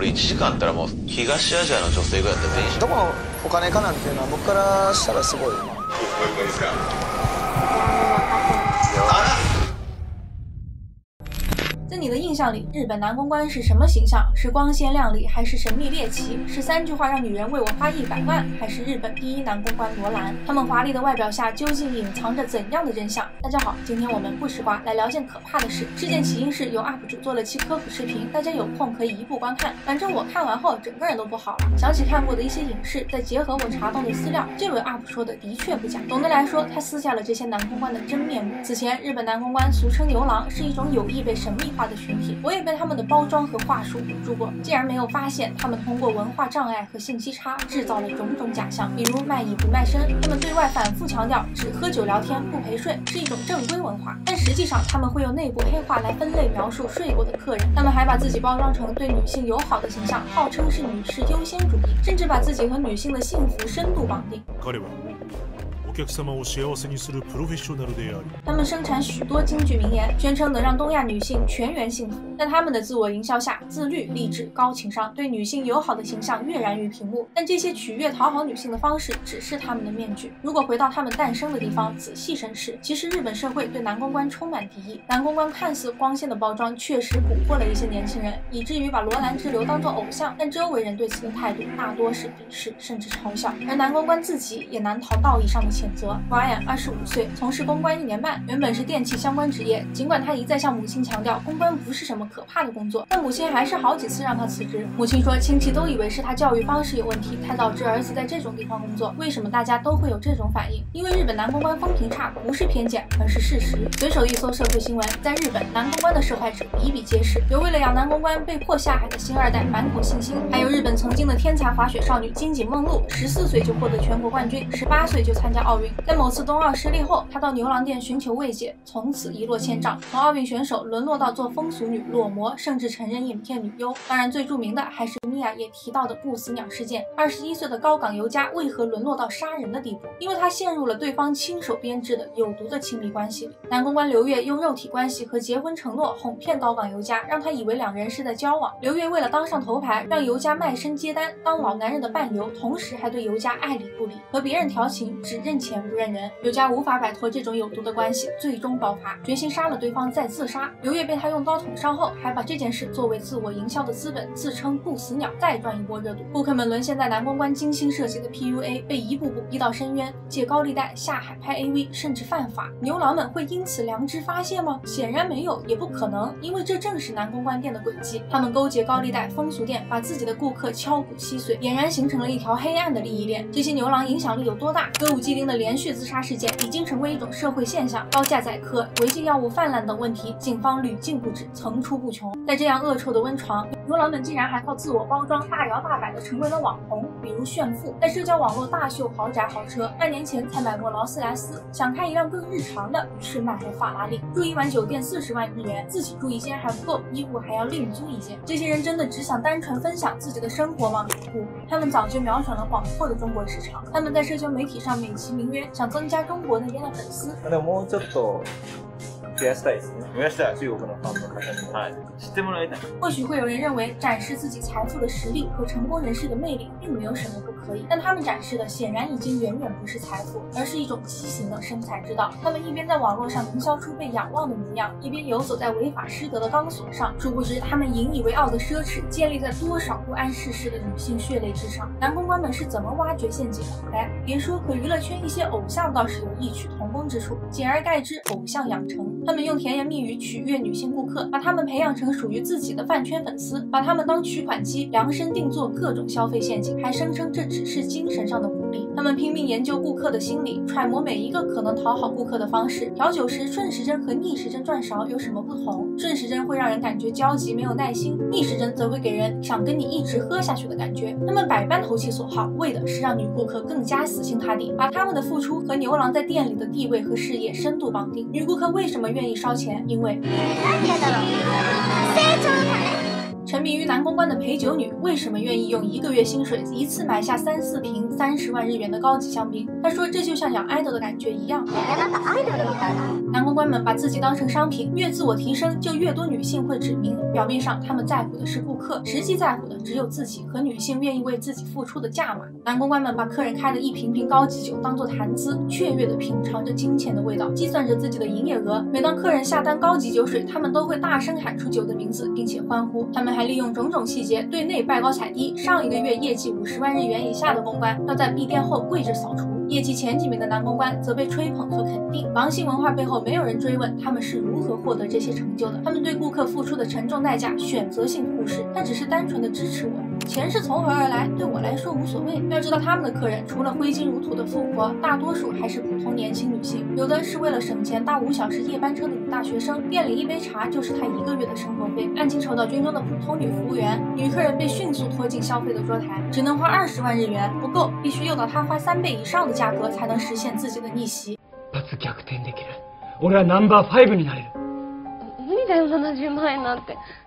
これ1時間あったらもう東アジアの女性ぐらいだったら全身どこのお金かなんていうのは僕からしたらすごい你的印象里，日本男公关是什么形象？是光鲜亮丽，还是神秘猎奇？是三句话让女人为我花一百万，还是日本第一男公关罗兰？他们华丽的外表下究竟隐藏着怎样的真相？大家好，今天我们不吃瓜来聊件可怕的事。事件起因是由 UP 主做了期科普视频，大家有空可以一步观看。反正我看完后整个人都不好了。想起看过的一些影视，再结合我查到的资料，这位 UP 说的的确不假。总的来说，他撕下了这些男公关的真面目。此前，日本男公关俗称牛郎，是一种有意被神秘化的群体。我也被他们的包装和话术唬住过，竟然没有发现他们通过文化障碍和信息差制造了种种假象，比如卖艺不卖身。他们对外反复强调只喝酒聊天不陪睡是一种正规文化，但实际上他们会用内部黑话来分类描述睡过的客人。他们还把自己包装成对女性友好的形象，号称是女士优先主义，甚至把自己和女性的幸福深度绑定。彼はお客様を幸せにするプロフェッショナルであり他们生产许多京剧名言，宣称能让东亚女性全员幸福。在他们的自我营销下，自律、励志、高情商、对女性友好的形象跃然于屏幕。但这些取悦讨好女性的方式只是他们的面具。如果回到他们诞生的地方仔细审视，其实日本社会对男公关充满敌意。男公关看似光鲜的包装，确实蛊惑了一些年轻人，以至于把罗兰之流当作偶像。但周围人对此的态度大多是鄙视甚至嘲笑，而男公关自己也难逃道义上的 谴责。华眼二十五岁，从事公关一年半，原本是电器相关职业。尽管他一再向母亲强调公关不是什么可怕的工作，但母亲还是好几次让他辞职。母亲说，亲戚都以为是他教育方式有问题，才导致儿子在这种地方工作。为什么大家都会有这种反应？因为日本男公关风评差，不是偏见，而是事实。随手一搜社会新闻，在日本男公关的受害者比比皆是，有为了养男公关被迫下海的星二代满口信心，还有日本曾经的天才滑雪少女金井梦露，十四岁就获得全国冠军，十八岁就参加奥运，在某次冬奥失利后，他到牛郎店寻求慰藉，从此一落千丈，从奥运选手沦落到做风俗女、裸模，甚至成人影片女优。当然，最著名的还是米娅也提到的不死鸟事件。二十一岁的高岗尤佳为何沦落到杀人的地步？因为她陷入了对方亲手编织的有毒的亲密关系里。男公关刘月用肉体关系和结婚承诺哄骗高岗尤佳，让他以为两人是在交往。刘月为了当上头牌，让尤佳卖身接单，当老男人的伴游，同时还对尤佳爱理不理，和别人调情只认钱不认人。刘佳无法摆脱这种有毒的关系，最终爆发，决心杀了对方再自杀。刘月被他用刀捅伤后，还把这件事作为自我营销的资本，自称不死鸟，再赚一波热度。顾客们沦陷在男公关精心设计的 PUA，被一步步逼到深渊，借高利贷下海拍 AV，甚至犯法。牛郎们会因此良知发现吗？显然没有，也不可能，因为这正是男公关店的轨迹。他们勾结高利贷、风俗店，把自己的顾客敲骨吸髓，俨然形成了一条黑暗的利益链。这些牛郎影响力有多大？歌舞伎町的连续自杀事件已经成为一种社会现象，高价宰客、违禁药物泛滥等问题，警方屡禁不止，层出不穷。在这样恶臭的温床，牛郎们竟然还靠自我包装，大摇大摆地成为了网红，比如炫富，在社交网络大秀豪宅豪车，半年前才买过劳斯莱斯，想开一辆更日常的，于是买了法拉利。住一晚酒店四十万日元，自己住一间还不够，衣物还要另租一间。这些人真的只想单纯分享自己的生活吗？不，他们早就瞄准了广阔的中国市场。他们在社交媒体上美其名曰想增加中国那边的粉丝。でももうちょっと 増やしたいですね。増やしたい中国のファンの方に、はい、知ってもらいたい。或许会有人认为展示自己财富的实力和成功人士的魅力并没有什么不可以，但他们展示的显然已经远远不是财富，而是一种畸形的生财之道。他们一边在网络上营销出被仰望的模样，一边游走在违法失德的钢索上。殊不知，他们引以为傲的奢侈建立在多少不谙世事的女性血泪之上。男公关们是怎么挖掘陷阱的？哎，别说，和娱乐圈一些偶像倒是有异曲同工之处。简而概之，偶像养成。 他们用甜言蜜语取悦女性顾客，把他们培养成属于自己的饭圈粉丝，把他们当取款机，量身定做各种消费陷阱，还声称这只是精神上的他们拼命研究顾客的心理，揣摩每一个可能讨好顾客的方式。调酒时，顺时针和逆时针转勺有什么不同？顺时针会让人感觉焦急、没有耐心，逆时针则会给人想跟你一直喝下去的感觉。他们百般投其所好，为的是让女顾客更加死心塌地，把他们的付出和牛郎在店里的地位和事业深度绑定。女顾客为什么愿意烧钱？因为。沉迷于男公关的陪酒女为什么愿意用一个月薪水一次买下三四瓶三十万日元的高级香槟？她说这就像养爱豆的感觉一样。男公关们把自己当成商品，越自我提升就越多女性会指明。表面上他们在乎的是顾客，实际在乎的只有自己和女性愿意为自己付出的价码。男公关们把客人开的一瓶瓶高级酒当做谈资，雀跃地品尝着金钱的味道，计算着自己的营业额。每当客人下单高级酒水，他们都会大声喊出酒的名字，并且欢呼。他们还还利用种种细节对内拜高踩低。上一个月业绩五十万日元以下的公关，要在闭店后跪着扫除；业绩前几名的男公关则被吹捧和肯定。狼性文化背后，没有人追问他们是如何获得这些成就的。他们对顾客付出的沉重代价选择性忽视，但只是单纯的支持我。钱是从何而来，对我来说无所谓。要知道，他们的客人除了挥金如土的富婆，大多数还是普通年轻女性。有的是为了省钱搭五小时夜班车的女大学生，店里一杯茶就是她一个月的生活费。案情丑到军中的普通女服务员，女客人被迅速拖进消费的桌台，只能花二十万日元，不够，必须诱导她花三倍以上的价格才能实现自己的逆袭。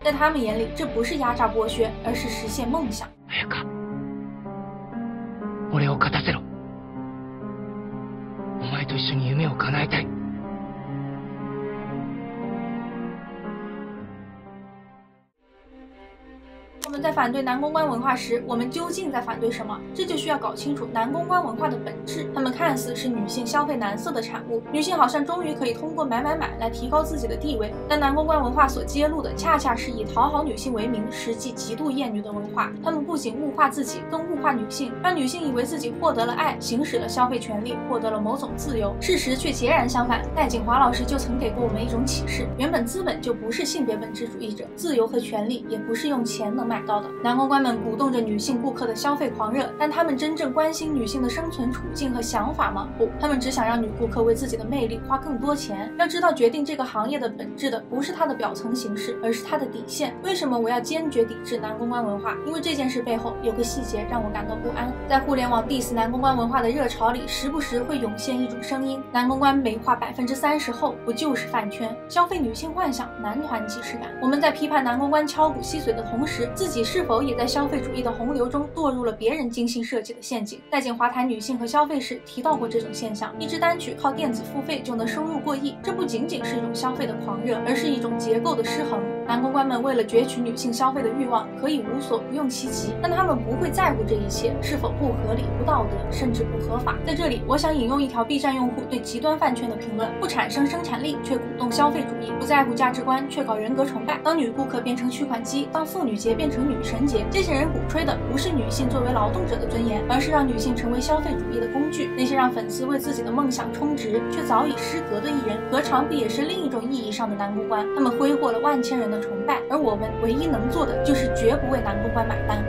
在他们眼里，这不是压榨剥削，而是实现梦想。俺を勝たせろ。お前と一緒に夢を叶えたい。 反对男公关文化时，我们究竟在反对什么？这就需要搞清楚男公关文化的本质。他们看似是女性消费男色的产物，女性好像终于可以通过买买买来提高自己的地位。但男公关文化所揭露的，恰恰是以讨好女性为名，实际极度厌女的文化。他们不仅物化自己，更物化女性，让女性以为自己获得了爱，行使了消费权利，获得了某种自由。事实却截然相反。戴锦华老师就曾给过我们一种启示：原本资本就不是性别本质主义者，自由和权利也不是用钱能买。到的男公关们鼓动着女性顾客的消费狂热，但他们真正关心女性的生存处境和想法吗？不，他们只想让女顾客为自己的魅力花更多钱。要知道，决定这个行业的本质的不是它的表层形式，而是它的底线。为什么我要坚决抵制男公关文化？因为这件事背后有个细节让我感到不安。在互联网 diss 男公关文化的热潮里，时不时会涌现一种声音：男公关美化百分之三十后，不就是饭圈？消费女性幻想，男团即视感。我们在批判男公关敲骨吸髓的同时，自己是是否也在消费主义的洪流中堕入了别人精心设计的陷阱？戴锦华谈女性和消费时提到过这种现象：一支单曲靠电子付费就能收入过亿，这不仅仅是一种消费的狂热，而是一种结构的失衡。男公关们为了攫取女性消费的欲望，可以无所不用其极，但他们不会在乎这一切是否不合理、不道德，甚至不合法。在这里，我想引用一条 B 站用户对极端饭圈的评论：不产生生产力却鼓动消费主义，不在乎价值观却搞人格崇拜。当女顾客变成取款机，当妇女节变成女神节，这些人鼓吹的不是女性作为劳动者的尊严，而是让女性成为消费主义的工具。那些让粉丝为自己的梦想充值却早已失格的艺人，何尝不也是另一种意义上的男公关？他们挥霍了万千人。的崇拜，而我们唯一能做的就是绝不为男公关买单。